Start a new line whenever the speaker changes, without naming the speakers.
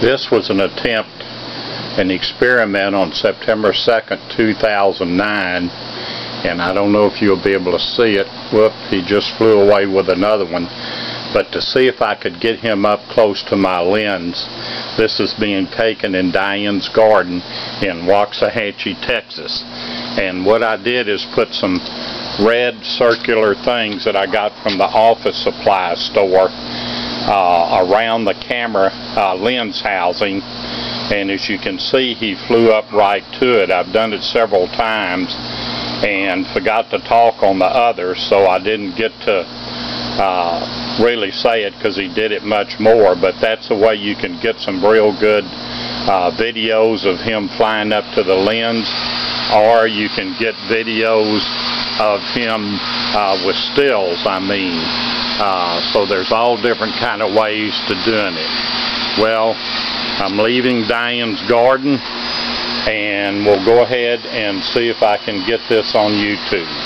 This was an attempt, an experiment on September 2nd, 2009, and I don't know if you'll be able to see it. Whoop, he just flew away with another one. But to see if I could get him up close to my lens, this is being taken in Diane's garden in Waxahachie, Texas. And what I did is put some red circular things that I got from the office supply store uh, around the camera uh, lens housing and as you can see he flew up right to it. I've done it several times and forgot to talk on the other so I didn't get to uh, really say it because he did it much more but that's the way you can get some real good uh, videos of him flying up to the lens or you can get videos of him uh, with stills I mean uh, so there's all different kind of ways to doing it. Well, I'm leaving Diane's garden and we'll go ahead and see if I can get this on YouTube.